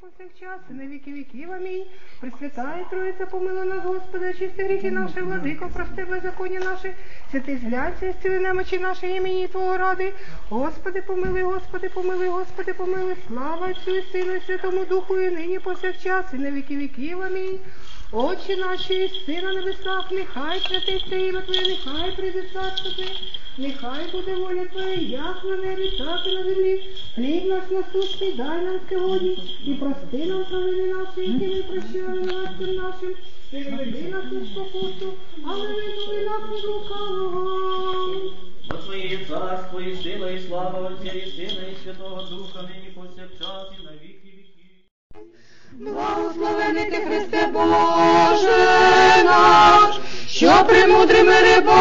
повсякчас, і на віки віків. Амінь. Пресвятає Троїця, помилуй нас, Господи, очисти гріхи наші, владико, прости беззаконня наші, святий згляться, зціли немочі наші імені Твого ради. Господи, помилуй, Господи, помилуй, Господи, помилуй, слава Отцю і Сину, і Святому Духу, і нині повсякчас, і на віки віків. Амінь. Отче наші, і си на небесах, нехай святиться ім'я Твоє, нехай прийде царство Твоє, нехай буде воля Твоя, як на небі, так і на землі. Хліб наш насущний, дай нам сьогодні, і прости нам провини наші, які ми прощаємо властям нашим, і веди нас у спокусу, але визволи нас від лукавого. Бо Твоє є царство, і сила, і слава Отця, і Сина, і Святого Духа, нині повсякчас, і на віки віків. Благословений ти Христе Боже наш, що премудрими рибалок явив,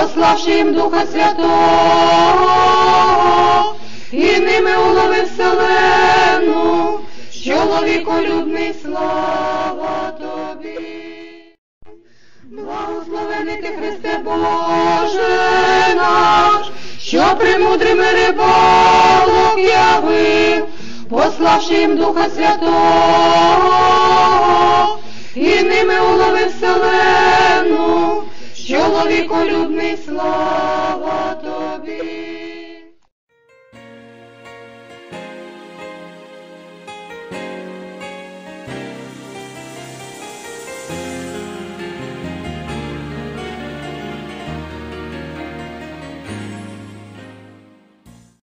пославши їм Духа Святого, і ними уловив вселену, чоловіколюбний слава тобі. Благословений ти Христе Боже наш, що премудрими рибалок явив, пославши їм Духа Святого, чоловіку любний слава тобі.